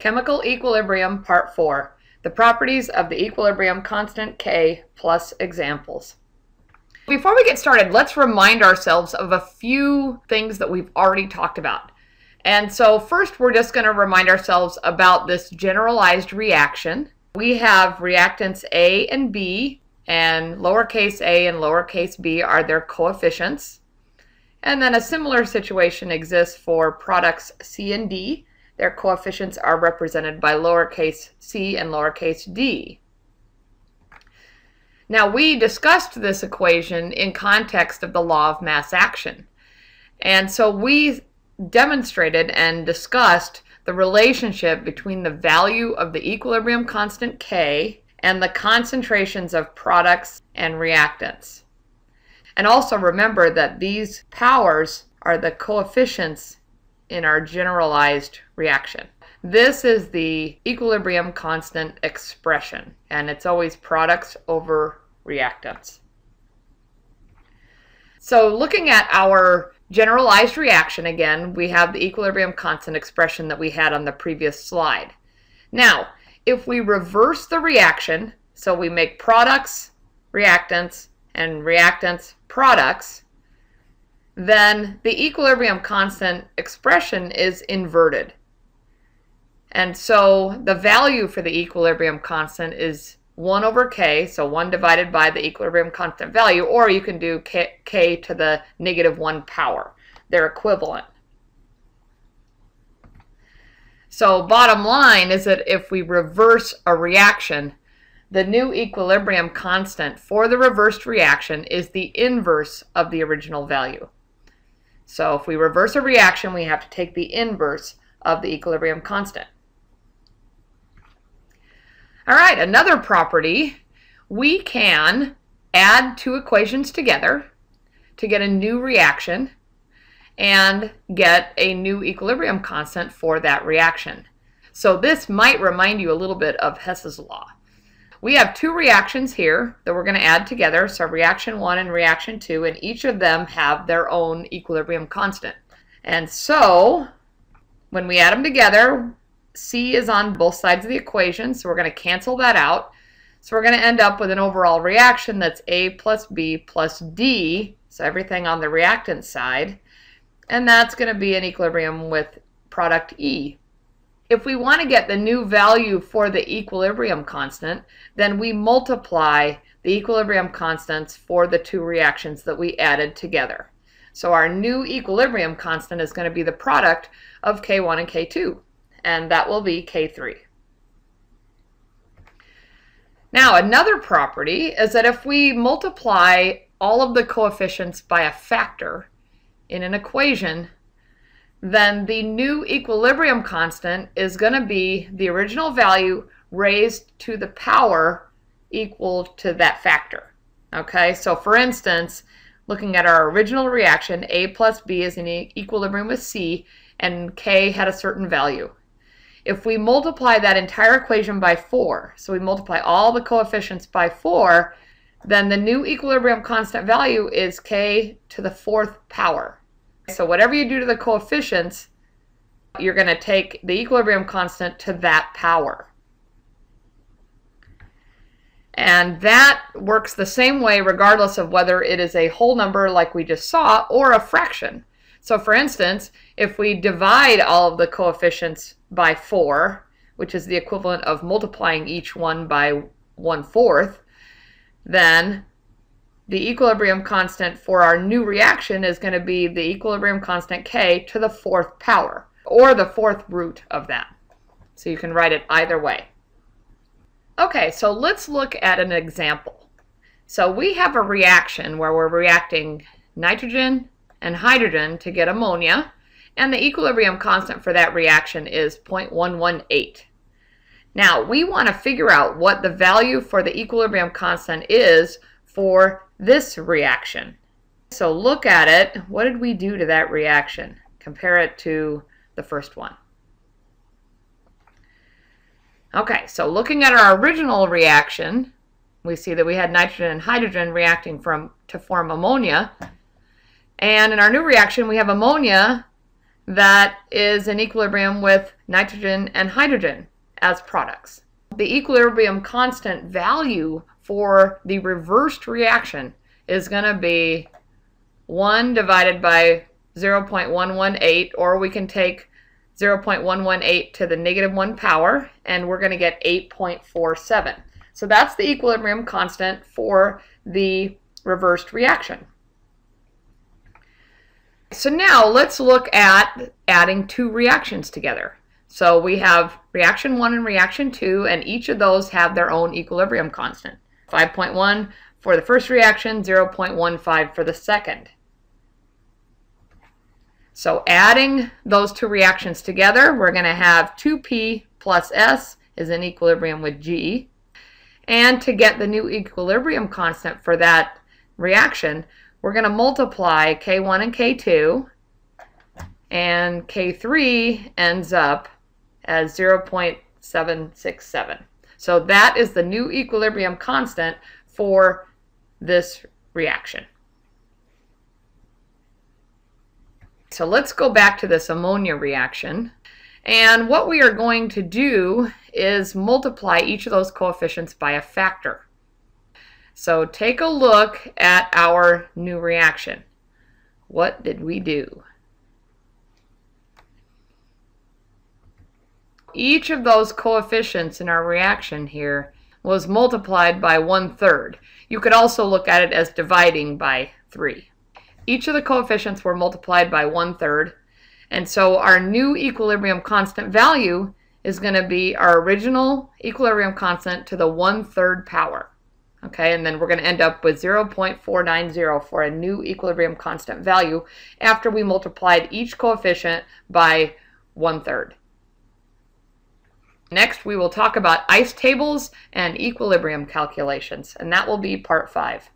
Chemical Equilibrium Part 4 The Properties of the Equilibrium Constant K plus Examples. Before we get started, let's remind ourselves of a few things that we've already talked about. And so first we're just going to remind ourselves about this generalized reaction. We have reactants A and B, and lowercase a and lowercase b are their coefficients. And then a similar situation exists for products C and D. Their coefficients are represented by lowercase c and lowercase d. Now we discussed this equation in context of the law of mass action. And so we demonstrated and discussed the relationship between the value of the equilibrium constant K and the concentrations of products and reactants. And also remember that these powers are the coefficients in our generalized reaction. This is the equilibrium constant expression, and it's always products over reactants. So looking at our generalized reaction again, we have the equilibrium constant expression that we had on the previous slide. Now, if we reverse the reaction, so we make products, reactants, and reactants, products, then the equilibrium constant expression is inverted. And so the value for the equilibrium constant is 1 over k, so 1 divided by the equilibrium constant value, or you can do k, k to the negative 1 power. They're equivalent. So bottom line is that if we reverse a reaction, the new equilibrium constant for the reversed reaction is the inverse of the original value. So if we reverse a reaction, we have to take the inverse of the equilibrium constant. All right, another property, we can add two equations together to get a new reaction and get a new equilibrium constant for that reaction. So this might remind you a little bit of Hess's law. We have two reactions here that we're going to add together, so reaction 1 and reaction 2, and each of them have their own equilibrium constant. And so, when we add them together, C is on both sides of the equation, so we're going to cancel that out. So we're going to end up with an overall reaction that's A plus B plus D, so everything on the reactant side, and that's going to be an equilibrium with product E. If we want to get the new value for the equilibrium constant, then we multiply the equilibrium constants for the two reactions that we added together. So our new equilibrium constant is going to be the product of K1 and K2, and that will be K3. Now another property is that if we multiply all of the coefficients by a factor in an equation, then the new equilibrium constant is going to be the original value raised to the power equal to that factor. Okay, so for instance, looking at our original reaction, A plus B is in equilibrium with C, and K had a certain value. If we multiply that entire equation by 4, so we multiply all the coefficients by 4, then the new equilibrium constant value is K to the fourth power. So whatever you do to the coefficients, you're going to take the equilibrium constant to that power. And that works the same way regardless of whether it is a whole number like we just saw or a fraction. So for instance, if we divide all of the coefficients by 4, which is the equivalent of multiplying each one by 1 fourth, then the equilibrium constant for our new reaction is going to be the equilibrium constant K to the fourth power, or the fourth root of that. So you can write it either way. Okay, so let's look at an example. So we have a reaction where we're reacting nitrogen and hydrogen to get ammonia, and the equilibrium constant for that reaction is 0.118. Now, we want to figure out what the value for the equilibrium constant is for this reaction. So look at it. What did we do to that reaction? Compare it to the first one. Okay, so looking at our original reaction, we see that we had nitrogen and hydrogen reacting from to form ammonia. And in our new reaction, we have ammonia that is in equilibrium with nitrogen and hydrogen as products. The equilibrium constant value for the reversed reaction is going to be 1 divided by 0.118, or we can take 0.118 to the negative 1 power, and we're going to get 8.47. So that's the equilibrium constant for the reversed reaction. So now let's look at adding two reactions together. So we have reaction 1 and reaction 2, and each of those have their own equilibrium constant. 5.1 for the first reaction, 0.15 for the second. So adding those two reactions together, we're going to have 2p plus s is in equilibrium with g. And to get the new equilibrium constant for that reaction, we're going to multiply K1 and K2, and K3 ends up as 0.767. So that is the new equilibrium constant for this reaction. So let's go back to this ammonia reaction. And what we are going to do is multiply each of those coefficients by a factor. So take a look at our new reaction. What did we do? Each of those coefficients in our reaction here was multiplied by one-third. You could also look at it as dividing by 3. Each of the coefficients were multiplied by one-third, and so our new equilibrium constant value is going to be our original equilibrium constant to the one-third power. Okay, and then we're going to end up with 0.490 for a new equilibrium constant value after we multiplied each coefficient by one-third. Next, we will talk about ice tables and equilibrium calculations, and that will be part five.